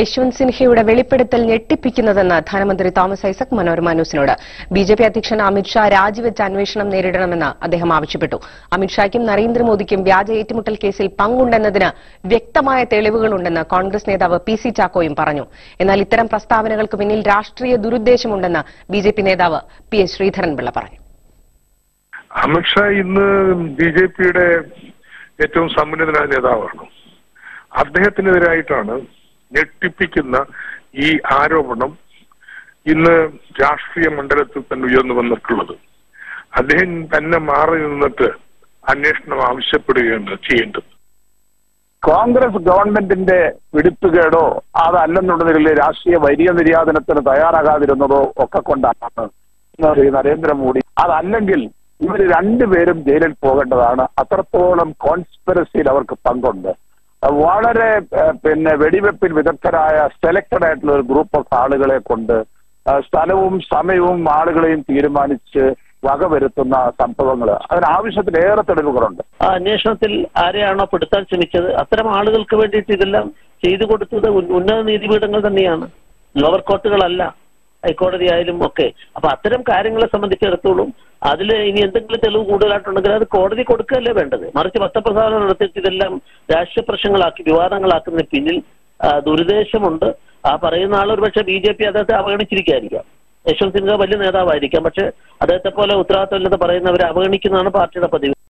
യശ്വന്ത് സിൻഹയുടെ വെളിപ്പെടുത്തൽ ഞെട്ടിപ്പിക്കുന്നതെന്ന് ധനമന്ത്രി തോമസ് ഐസക് മനോരമ ന്യൂസിനോട്. ബി ജെ പി അധ്യക്ഷൻ അമിത്ഷാ രാജിവെച്ച് അന്വേഷണം നേരിടണമെന്ന് അദ്ദേഹം ആവശ്യപ്പെട്ടു. അമിത്ഷായ്ക്കും നരേന്ദ്രമോദിക്കും വ്യാജ ഏറ്റുമുട്ടൽ കേസിൽ പങ്കുണ്ടെന്നതിന് വ്യക്തമായ തെളിവുകളുണ്ടെന്ന് കോൺഗ്രസ് നേതാവ് പി സി ചാക്കോയും പറഞ്ഞു. എന്നാൽ ഇത്തരം പ്രസ്താവനകൾക്ക് പിന്നിൽ രാഷ്ട്രീയ ദുരുദ്ദേശമുണ്ടെന്ന് ബി ജെ പി നേതാവ് പി എസ് ശ്രീധരൻപിള്ള പറഞ്ഞു. അമിത്ഷാ ഇന്ന് ബി ജെ പിയുടെ ഏറ്റവും സമുന്നതനായ നേതാവാണ്. അദ്ദേഹത്തിനെതിരായിട്ടാണ് ഞെട്ടിപ്പിക്കുന്ന ഈ ആരോപണം ഇന്ന് രാഷ്ട്രീയ മണ്ഡലത്തിൽ തന്നെ ഉയർന്നു വന്നിട്ടുള്ളത്. അദ്ദേഹം തന്നെ മാറി നിന്നിട്ട് അന്വേഷണം ആവശ്യപ്പെടുകയാണ് ചെയ്യേണ്ടത്. കോൺഗ്രസ് ഗവൺമെന്റിന്റെ പിടിപ്പുകേടോ അതല്ലെന്നുണ്ടെങ്കിൽ രാഷ്ട്രീയ വൈര്യ നിര്യാതനത്തിന് തയ്യാറാകാതിരുന്നതോ ഒക്കെ കൊണ്ടാണ് ശ്രീ നരേന്ദ്രമോദി. അതല്ലെങ്കിൽ ഇവർ രണ്ടുപേരും ജയിലിൽ പോകേണ്ടതാണ്. അത്രത്തോളം കോൺസ്പിറസിയിൽ അവർക്ക് പങ്കുണ്ട്. വളരെ പിന്നെ വെടിവെപ്പിൽ വിദഗ്ധരായ സെലക്ടഡ് ആയിട്ടുള്ള ഒരു ഗ്രൂപ്പ് ഓഫ് ആളുകളെ കൊണ്ട് സ്ഥലവും സമയവും ആളുകളെയും തീരുമാനിച്ച് വകവരുത്തുന്ന സംഭവങ്ങൾ. അതിനാവശ്യത്തിലേറെ തെളിവുകളുണ്ട്. ആ അന്വേഷണത്തിൽ ആരെയാണോ പെടുത്താൻ ശ്രമിച്ചത്? അത്തരം ആളുകൾക്ക് വേണ്ടിയിട്ട് ഇതെല്ലാം ചെയ്തു കൊടുത്തത് ഉന്നത നീതിപീഠങ്ങൾ തന്നെയാണ്. ലോവർ കോർട്ടുകളല്ല ഹൈക്കോടതി ആയാലും ഒക്കെ. അപ്പൊ അത്തരം കാര്യങ്ങളെ സംബന്ധിച്ചിടത്തോളം അതിൽ ഇനി എന്തെങ്കിലും തെളിവ് കൂടുതലായിട്ടുണ്ടെങ്കിൽ അത് കോടതി കൊടുക്കുകയല്ലേ വേണ്ടത്? മറിച്ച് വസ്ത്രപ്രസാദം നടത്തിയിട്ട് ഇതെല്ലാം രാഷ്ട്രീയ പ്രശ്നങ്ങളാക്കി വിവാദങ്ങളാക്കുന്നതിന് പിന്നിൽ ദുരുദ്ദേശമുണ്ട്. ആ പറയുന്ന ആൾ ഒരു പക്ഷേ ബി ജെ പി അദ്ദേഹത്തെ അവഗണിച്ചിരിക്കായിരിക്കാം. യശ്വന്ത് സിൻഹ വലിയ നേതാവായിരിക്കാം. പക്ഷെ അദ്ദേഹത്തെ പോലെ ഉത്തരവാദിത്തമില്ലെന്ന് പറയുന്നവരെ അവഗണിക്കുന്നതാണ് പാർട്ടിയുടെ പതിവ്.